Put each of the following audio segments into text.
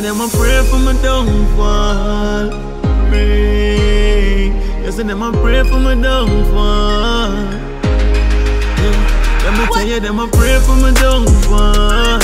you them a pray for my downfall. Pray. Yes, and them a pray for my downfall. Yeah. Let me tell you, them a pray for my downfall.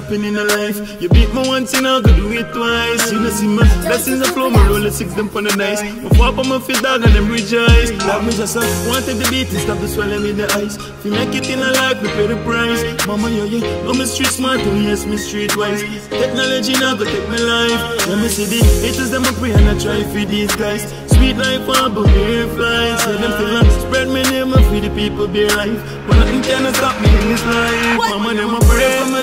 Happen in the life. You beat me once, you know, go do it twice. You know, see my blessings that flow, my roll the six them on the dice. My fall on my feet, dog, and them rejoice. Love me just uh, wanted the beat, and stop the swelling in the ice. If you make it in a life, we pay the price. Mama, yo, yo, know me street smart, oh yes, me street wise. Technology now go take my life. Let me see the haters, them a pray and I try for these guys. Sweet life, I'm but air flies. So them feel like spread my name and free the people be life. But nothing can stop me in this life. Mama, them a pray for my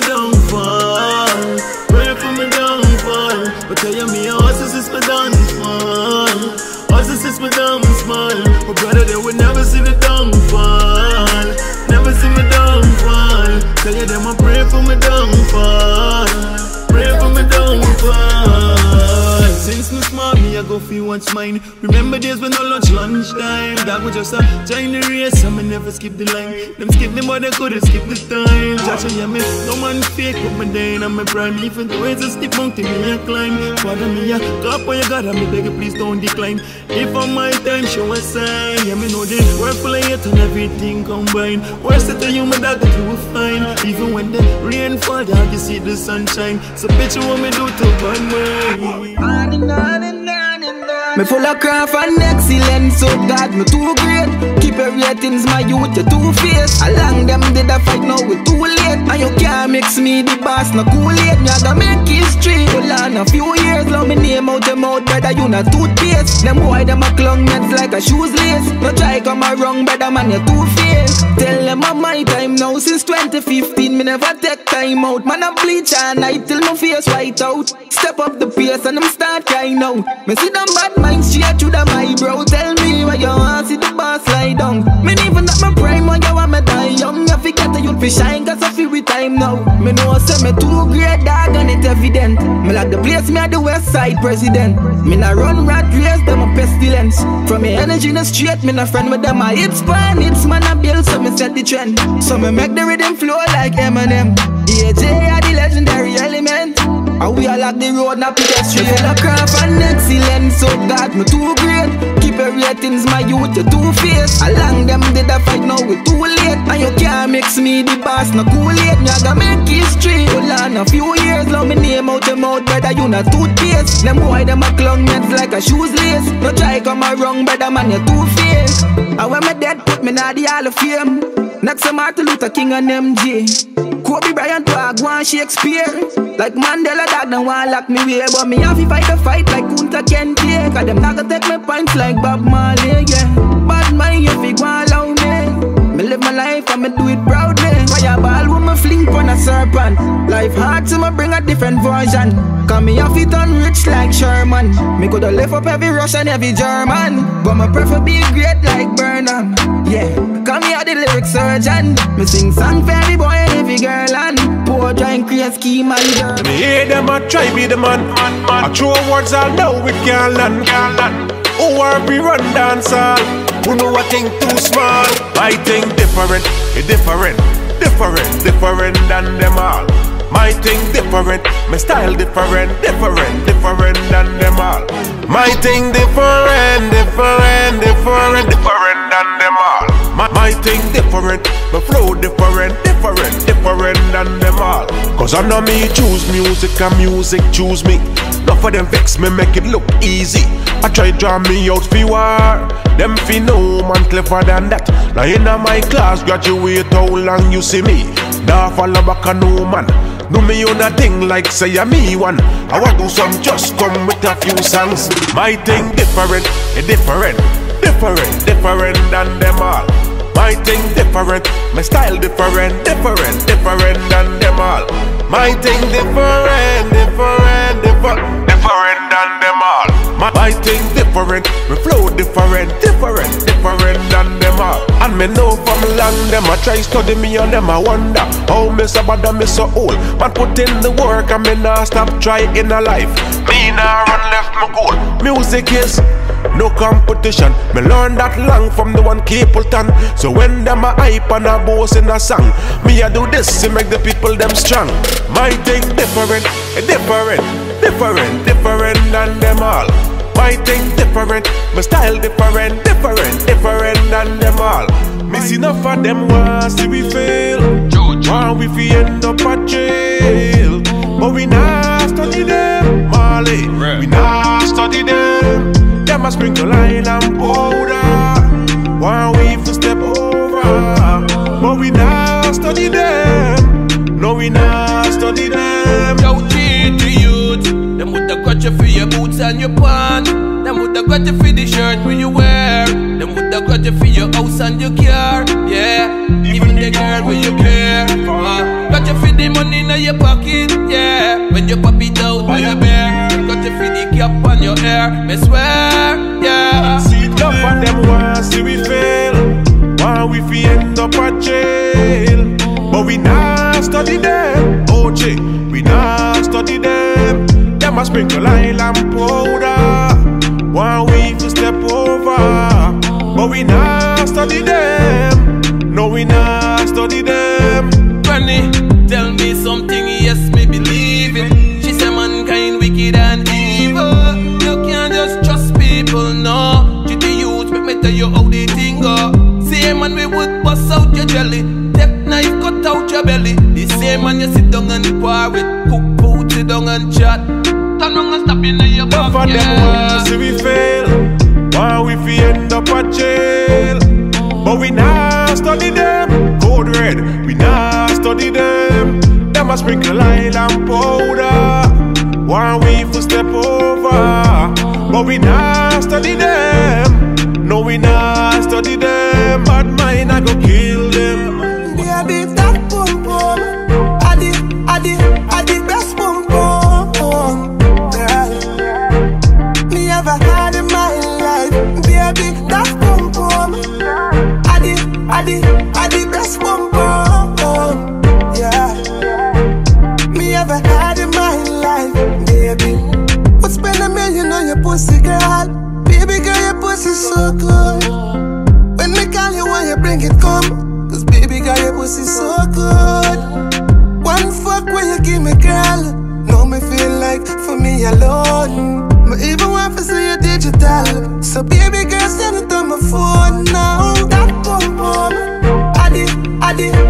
downfall. Pray for my downfall. But tell you me, hustle since my downfall. Hustle since my downfall. But brother, they would never see the downfall. Never see my downfall. Tell you them a pray for my downfall. Pray for my downfall. Since me small, me I go feel what's mine. Remember days when no lunch, lunch lunchtime. That was just a join the race, and me never skip the line. Them skip the but they couldn't skip the time. Just yeah, me, no man fake, but me day in my prime. Even though it's a steep mountain, me I climb. Father me a God, boy, you gotta me beg you, please don't decline. If on my time, show a sign. Yeah, me know the work full of hate and everything combined. Worst of the you, my dog, that you will find. Even when the rain fall, dog, you see the sunshine. So bitch, want me do to burn way. Me full of craft and excellence, so God, me too great. Your my youth, you two face. Along them did a fight, now we too late. And you can't mix me, the boss, no cool late. Me gotta make history. Hold on a few years, love me name out your mouth, better you not toothpaste. Them boy, them a clung meds like a shoes lace. No try come around, better man, you two face. Tell them I'm my time now, since 2015, me never take time out. Man, I bleach all night till my face white out. Step up the pace and them start crying out. Me see them bad minds straight through them eyebrow. Tell me why you want see the boss lie down. Me even at my prime when you want me die young. You forget the youth fi shine cause I feel with time now. Me know I say me too great dog and it evident. Me like the place me at the west side president. Me na run rat race them a pestilence. From me energy in the street, me na friend with them. I hit span, it's man a build so me set the trend. So me make the rhythm flow like Eminem. DJ are the legendary element. And we all like the road, not pedestrian. Of craft and excellence, so God, me too great. Keep your ratings, my youth, you two face. Along them did a fight, now we too late. And you can't mix me, the boss, no cool late. Me I gotta make history. Hold on a few years, love me name out your mouth, better you not toothpaste. Them boy, them a clung meds like a shoes lace. No try come around, better man, you two face. And when me dead, put me na the Hall of Fame. Next to Martin Luther King and MJ. Kobe Bryant, Wagwan, Shakespeare. Like Mandela, dog, don't want lock me away. But me have to fight a fight like Kunta Kinte. Cause them not take me points like Bob Marley, yeah. Bad mind, if you go allow me. Me live my life and me do it proudly. Fireball with me fling on a serpent. Life hard, so me bring a different version. Cause me have it on rich like Sherman. Me coulda lift up every Russian, every German. But me prefer be great like Burnham. Yeah, cause me a the lyric surgeon. Me sing song for every boy every girl and poor giant create scheme and girl. Me hear them a try be the man. man, man. I throw words all now we can't land. Who are we run dance all? Who know a thing too small? My thing different, it different, different, different than them all. My thing different, my style different, different, different than them all. My thing different, different, different, different than them all. My, my thing different, my flow different, different, different than them all. Cause I know me choose music and music choose me. Enough of them vex me, make it look easy. I try draw me out for war. Them fi know man clever than that. Now in my class, graduate how long you see me. Now follow back a no man. Do me on a thing like say I'm me one. I want do some just come with a few songs. My thing different, different, different, different than them all. My thing different, my style different, different, different than them all. My thing different, different, different, different. My, thing different, my flow different, different, different than them all. And me know from long them a try study me and them a wonder how me so bad and me so old. Man put in the work and me nah stop try in a life. Me nah run left my goal. Music is no competition. Me learn that long from the one Capleton. So when them a hype and a boast in a song, me a do this to make the people them strong. My thing different, different, different, different than them all. My thing different, my style different, different, different than them all. Miss enough of them want see we fail. Want we fi end up at jail, but we not study them, Marley. We not study them. Them a sprinkle oil and powder. Want we fi step over, but we not study them. No, we not study them. Your boots and your pants. Them woulda got you for the shirt when you wear. Them woulda got you for your house and your car. Yeah, even the girl when you care for. Got you for the money in your pocket. Yeah, when you pop it out when you bear. Got you for the cap on your hair. Me swear. Yeah. Enough of them want see we fail. Want we fi end up at jail. But we not study them. OJ, oh, we sprinkle oil and powder. Want we fi step over. But we not study them. No, we not study them. Enough of them want see we fail. Want we fi end up at jail. But we not study them. Code red, we not study them. Them a sprinkle oil and powder. Want we fi step over. But we not study them. No, we not study them. Alone. But even want to see you digital. So baby girl, send it on my phone now. That boom boom. Adi, adi, adi, best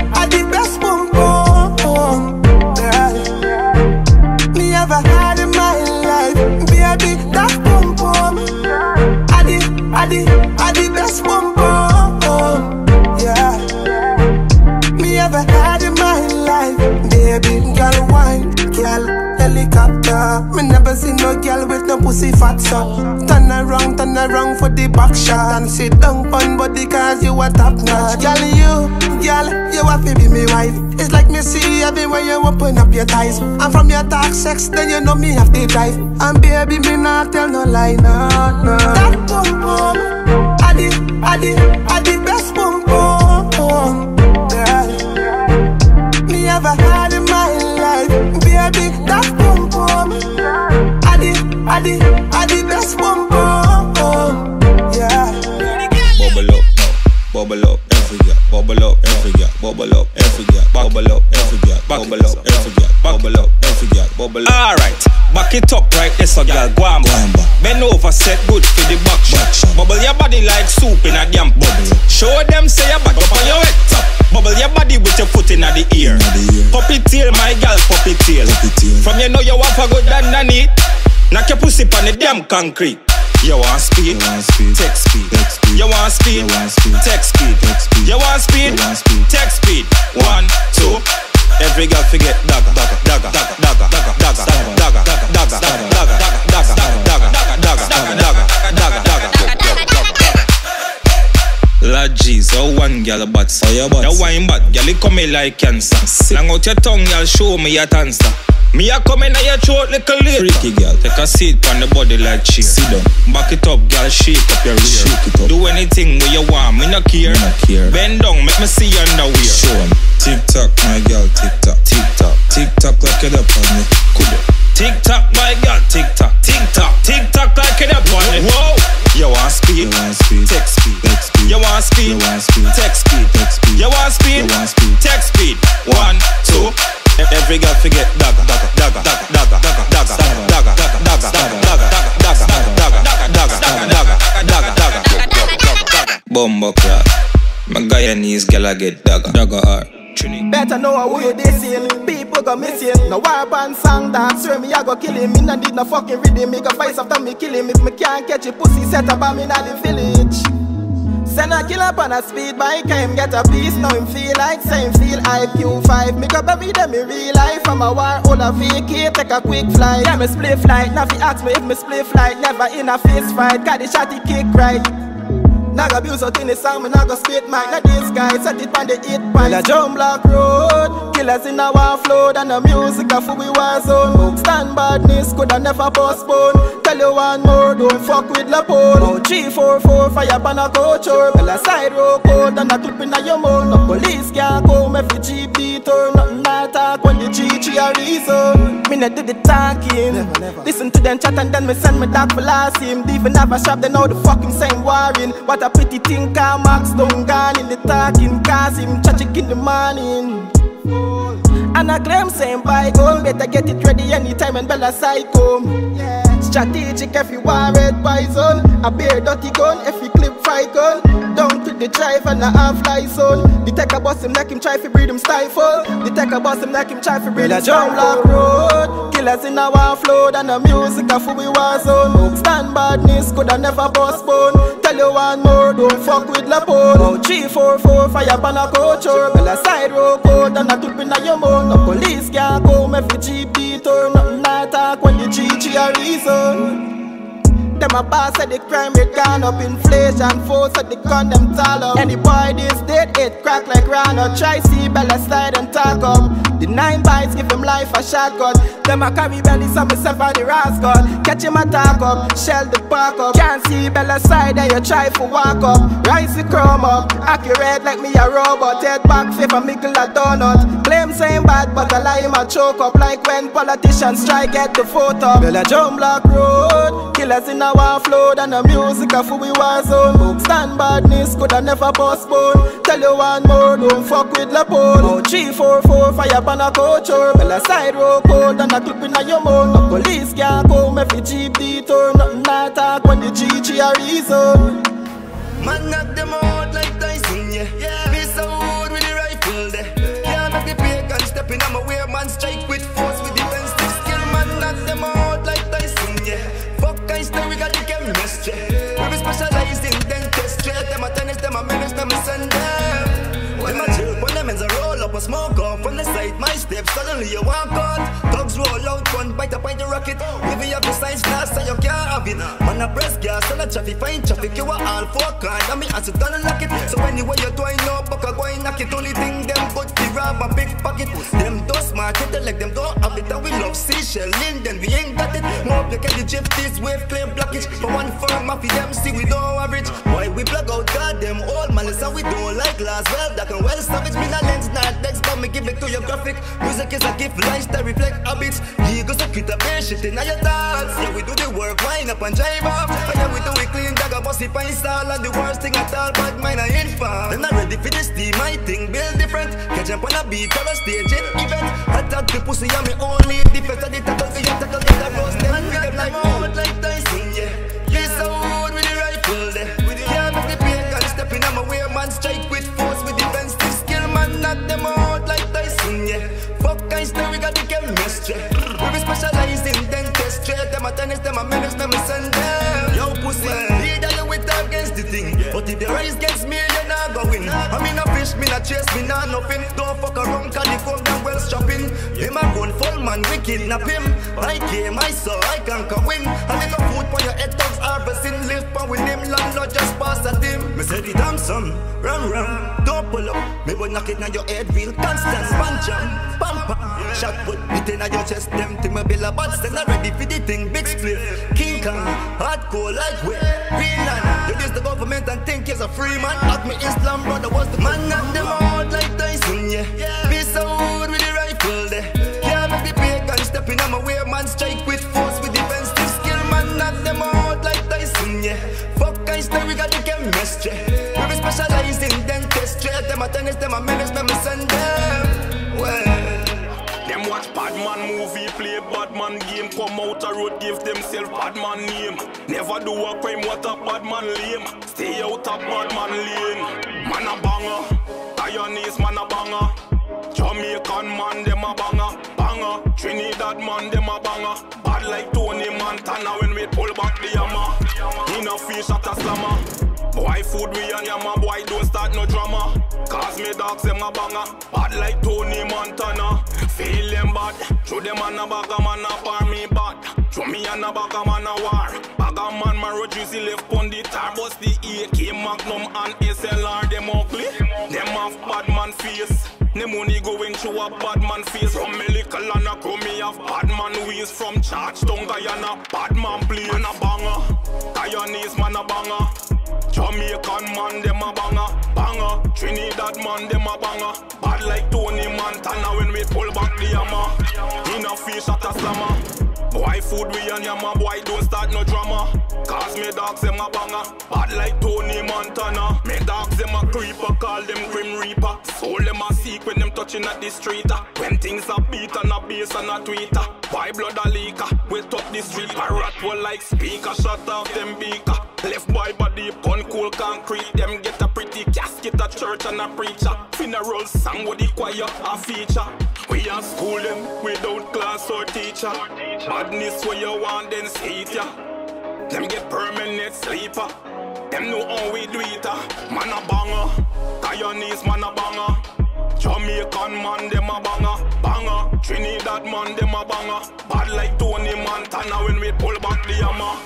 pussy fat so. Turn around, turn around for the back shot and sit down on body cause you a top notch. Girl, you, girl, you have to be me wife. It's like me see everywhere you open up your ties. And from your talk sex, then you know me have to drive. And baby, me not tell no lie, no, no. That boom boom, adi, adi, adi, best boom boom, girl. Me ever had in my life, baby, that boom boom. Adi, adi, adi, best boom boom, yeah. Bubble up now, bubble up every girl, bubble up every girl, bubble up every girl, bubble up every girl, bubble up every girl, bubble up every girl, bubble up. Alright, back it up right there, so girl, go on back. Bend over, set good for the back shot. Bubble your body like soup in a damn pot. Show them say your back up on your head top. Bubble your body with your foot in the ear. Puppy tail, my girl, puppy tail. From you know you want a good underneath. Knock your pussy on the damn concrete. You want speed? Take speed. You want speed? Take speed. You want speed? Take speed. One, two. Every girl forget dagger, dagger, dagger, dagger, dagger, dagger, dagger, dagger, dagger, dagger, dagger, dagger, dagger, dagger, dagger, dagger. Lord jeez, how one girl butts. How your butts? That wine butt, girl, it come me like cancer. Long out your tongue, girl, show me your answer. Me a come in your throat little late. Freaky girl, take a seat on the body like chair. Sit down, back it up, girl, shake up your rear. Shake it up. Do anything where you want, me no care. Me no care. Bend down, make me see your underwear. Show 'em. Tick tock, my girl, tick tock, tick tock, tick tock like it up on me. Could it? Tick tock, my girl, tick tock, tick tock, tick tock like it up on me. Whoa. You want speed? You want speed? Text speed. Text speed. You want speed? You want speed? Text speed. Text speed. You want speed? You want speed? Text speed. One, two. Every girl forget dagger, dagger, dagger, dagger, dagger, dagger, dagger, dagger, dagger, dagger, dagger, dagger, dagger, dagger, dagger, dagger, dagger, dagger. Bumbo crap. My Guyanese girl I get dagger, dagger heart. Trini. Better know who you dissing. People go missing. No war band song dance. Swear me I go kill him. Me no need no fucking rhythm. Me go fight after me kill him. If me can't catch a pussy, set up me na the village. Send a killer on a speed bike, I him get a piece. Now him feel like same feel IQ5. Me go baby them in real life. From a war, all a vacate, take a quick flight. Yeah, me split flight. Now fi ask me if me split flight. Never in a face fight. Got the shotty kick right. Go abuse out in the song, me go spit mic Now this guy set it on the eight point Well, a jump block road Killers in our flood And the music a for we war zone. Book stand badness coulda never postpone. Tell you one more, don't fuck with Lapone Oh, three, four, four, fire pan a coach or Well, a side road code and a clip in a your mouth. No police can't come every jeep detour Nothing I talk when the G3 a reason. Me not do the talking. Listen to them chat and then me send me dog for last him. Even have a shop, they know the fucking same warring. What a pretty thing, car Max don't gone in the talking Cause him tragic in the morning and I claim same by goal oh, Better get it ready anytime and Bella come yeah. Strategic if you want red poison A bear dirty gun if you clip fight gun Down to the drive and a half fly zone The tech a boss him like him try to breathe him stifle. The tech a boss him like him try to breathe him jump block road. Killers in our flood and the music a for we war zone. Stand badness coulda never postpone Tell you one more don't fuck with Lapone Oh three four four fire pan a coach. Or Bella side road code and a clip in a your mouth. No police can't come every jeep detour Nothing I talk when the G3 a reason them a boss at the crime rate gone up Inflation force at the gun them tall up. Any boy this dead it crack like Rana Try see Bella slide and talk up The nine bites give him life a shotgun Them a carry belly some myself on the rascal. Catch him a talk up, shell the park up. Can't see Bella side and you try for walk up. Rise the chrome up, accurate like me a robot. Head back a mickle a donut. Claim same bad but I lie him a choke up. Like when politicians try get the photo Bella jump block road Killers in our flood and the music a we war zone. Book stand badness coulda never postpone Tell you one more don't fuck with Lapone Oh three four four fire pan a coach or Bella side road code and a clip in a your mouth No police can't come every jeep detour Nothing I talk when the G3 a reason Man knock them out like Tyson, yeah. yeah. Be so wood with the rifle, there. Can't make the pagan step in, I'm a way man strike with force with defensive skill. Man knock them out like Tyson, yeah. Fuck I stay, we got the chemistry. We be specialized in dentistry. Them a tennis, them a menace, them a send a smoke off from the side. My step suddenly you walk out. Dogs roll out, one bite up by the rocket. Living up the science class, so you can't have it. Man a press gas, on the traffic, find traffic. You are all four card, and me answer done lock it. So anyway you doing no buck a go and knock it. Only thing them good to rob a big pocket. Them don't hit the leg, them don't have it. And we love seashell, then we ain't got it. More you get the gyp, this wave claim blockage. For one firm, off them see we don't average. Why we plug out God them all malice and we don't like glass. Well, that can well savage. Me na lens, not dex, me give it to your graphic. Music is a gift, lines that reflect habits. Ego so cute a bear shit in your thoughts. Yeah, we do the work, wind up and drive off. And yeah, we do it clean, dagger, bossy, pine style. And the worst thing at all, but mine are infant. Then I ready for this team, my thing build different. Catch up on a beat or a stage in event. Attack the pussy, I'm me only defense. I did tackle, you tackle, get a roast. Then we get like out like Tyson, yeah. You against rise gets me, you're not going. I mean, feel cash, me not chase, me not nothing. Don't fuck around, cause the phone them well shopping. Him a gun full man, we kidnap him. I came, I saw, I can't come win. I make a food for your head, dogs harvesting. Live pan with him, landlord just pass at him. Me say the damn son, ram ram, don't pull up. Me would knock it on your head, real constant, span jam, pam pam. Shot put it in your chest, them to me bill a bad stand ready for the thing, big split. King Kong, hardcore like we, real land. You use the government and think you're a free man. At me Islam brother was the man of them out like Tyson, yeah. Be wood with the rifle there. Can't make the pagan step in on my way, man. Strike with force with defensive skill, man. Knock them out like Tyson, yeah. Fuck Einstein, we got the chemistry. We be specialize in dentistry. Them a tennis, them a menace, me me send them. Well. Them watch Badman movie, play Badman game, come out a road, give themself Badman name. Never do a crime, what a Badman lame. Stay out of Badman lane. Man a banger, Guyanese man a banger. Jamaican man, them a banger, banger. Trinidad man, them a banger. Bad like Tony Montana when we pull back the hammer. In a fish at a slammer. Boy food we and yama boy don't start no drama Cause me dogs them a banger. Bad like Tony Montana. Feel them bad. Show them on a bag a man a bar me bad. Show me on a bag a man a war. Bag a man my road juicy left on the tar Bust the AK Magnum and SLR them ugly. Them have bad man face. The money going through a bad man face. From me little and a crew me have bad man ways. From Charlestown, Guyana, bad man play Man a banger, Guyanese man a banger Jamaican man, them a banger, banger. Trinidad man, them a banger. Bad like Tony Montana when we pull back the hammer. In a fish at a slammer. Boy food we and yama, boy don't start no drama. Cause me dogs them a banger. Bad like Tony Montana. Me dogs them a creeper, call them Grim Reaper. Soul them a seek when them touching at the street. ah. When things a beat and a bass and a tweeter. Boy ah. blood a leaker, ah. wet up the street. Parrot will like speaker, shut off them beaker. Ah. Left boy body pun cool concrete. Them get a church and a preacher. Funeral song with the choir a feature. We a school them without class or teacher. Badness where you want then see it ya. Them get permanent sleeper. Them know how we do it ah. Man a banger. Guyanese man a banger. Jamaican man them a banger, banger. Trinidad man them a banger. Bad like Tony Montana when we pull back the hammer.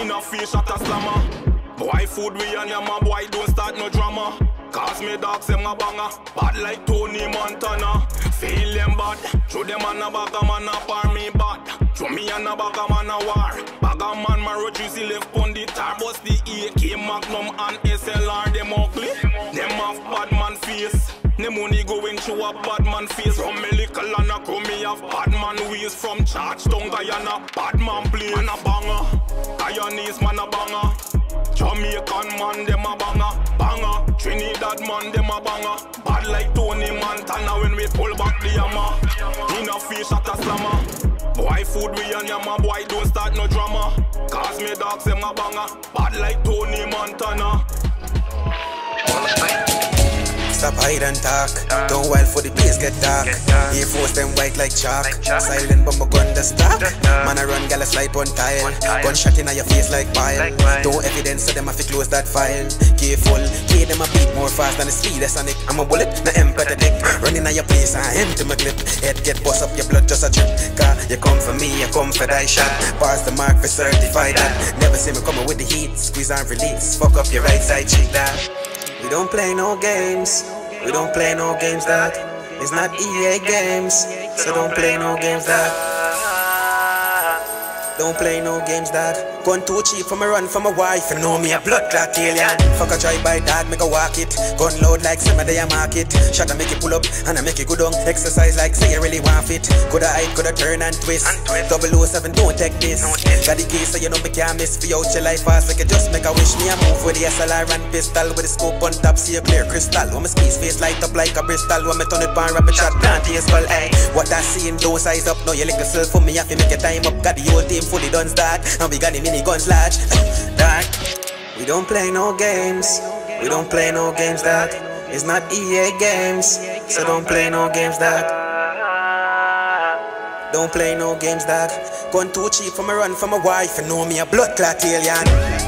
In a fish at a slammer. Boy food we and yama boy don't start no drama. Cause me dogs them a banger. Bad like Tony Montana. Feel them bad. Throw them on a bag a man a par me bad. Throw me on a bag a man a war. Bag a man road juicy left on the tar. Bust the AK Magnum and SLR them ugly. Them have bad man face. The money going through a bad man face From me little and a crew me have bad man ways From Charlestown, Guyana, bad man place Man a banger, Guyanese man a banger Jamaican man them a banger, banger. Trinidad man them a banger. Bad like Tony Montana when we pull back the hammer. In a fish at a slammer. Boy food we and yama boy don't start no drama. Cause me dogs them a banger. Bad like Tony Montana hide and talk. Don't wild for the place get dark. Air Force them white like chalk. Silent bomber gun the stock. Man I run gala slide on tile. Gunshot in your face like pile. No evidence so them have to close that file. Careful, K them a beat more fast than the speed of Sonic. I'm a bullet, no empathetic. Running at your place, I empty my clip. Head get bust up, your blood just a drip. Car, you come for me, you come for die shot. Pass the mark for certified that. Never see me coming with the heat. Squeeze and release. Fuck up your right side cheek that. We don't play no games. We don't play no games that. It's not EA games. So don't play no games that. Don't play no games that Gun too cheap for me run for my wife. You know me a blood clot alien. Fuck a try by dad make a walk it. Gun load like some of they a market. Shot I make it pull up and I make it go down Exercise like say you really want it. Coulda hide, coulda turn and twist. Double O seven don't take this. Got the case so you know me can't miss. For out your life fast like you just make a wish. Me a move with the SLR and pistol. With the scope on top see a clear crystal. When my squeeze face light up like a Bristol. When me turn it pan rapid shot plant your skull Ay, what I see in those eyes up Now you lick yourself for me. Have to make your time up Got the old team fully done start And we got the mini guns large Dark We don't play no games. We don't play no games that It's not EA games So don't play no games that Don't play no games that Gun too cheap for me run for my wife. And know me a blood clot alien